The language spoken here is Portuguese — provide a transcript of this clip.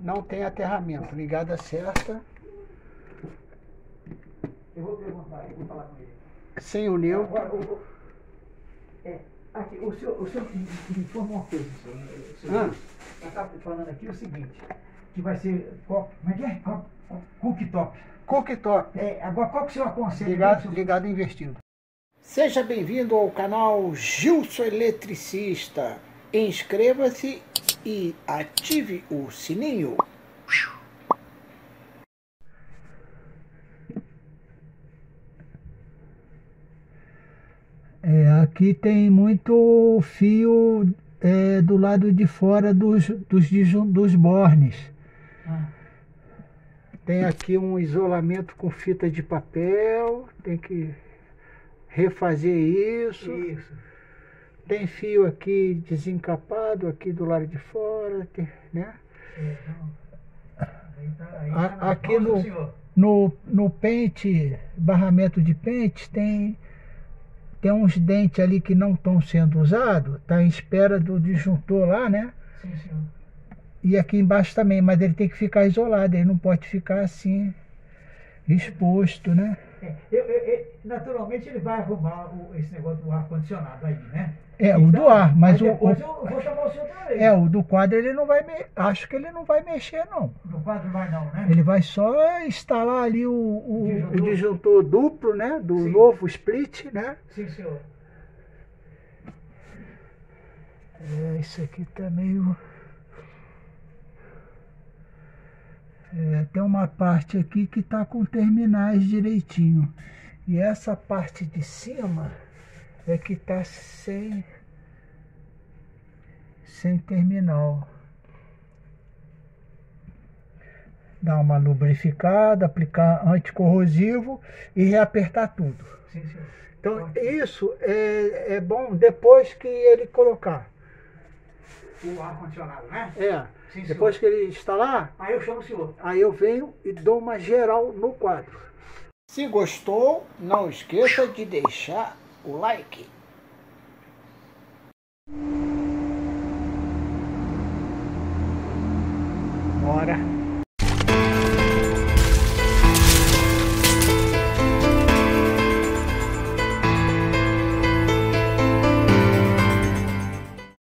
não tem aterramento. Ligada certa. Eu vou perguntar, eu vou falar com ele. Sem o. Agora, o, o- é, aqui, o senhor, o senhor me informa uma coisa, senhor. O senhor Ah. está falando aqui o seguinte, que vai ser, como é que é? Cooktop. Cooktop. É, agora, qual que o senhor aconselha? Ligado, senhor? ligado investido. Seja bem-vindo ao canal Gilson Eletricista. Inscreva-se e ative o sininho. É, aqui tem muito fio é, do lado de fora dos, dos, dos bornes. Ah, Tem aqui um isolamento com fita de papel. Tem que refazer isso. isso. Tem fio aqui desencapado aqui do lado de fora, tem- né? A- aqui no-. No, no pente, barramento de pente, tem, tem uns dentes ali que não estão sendo usados, está em espera do disjuntor lá, né? Sim, senhor. E aqui embaixo também, mas ele tem que ficar isolado, ele não pode ficar assim exposto, né? É, eu- eu- eu- naturalmente ele vai arrumar o- esse negócio do ar-condicionado aí, né? É, o do ar, mas o- o- eu vou chamar o senhor também. É, o do quadro ele não vai, me... acho que ele não vai mexer não. No quadro vai não, né? Ele vai só instalar ali o, o- Disjuntor. O disjuntor duplo, né? Do Sim. novo split, né? Sim, senhor. É, isso aqui tá meio. É, tem uma parte aqui que tá com terminais direitinho. E essa parte de cima é que tá sem. sem terminal. Dar uma lubrificada, aplicar anticorrosivo e reapertar tudo. Sim, senhor. Então, isso é, é bom depois que ele colocar. O ar-condicionado, né? É, Sim, depois que ele instalar, Aí eu chamo o senhor. aí eu venho e dou uma geral no quadro. Se gostou, não esqueça de deixar o like. Bora.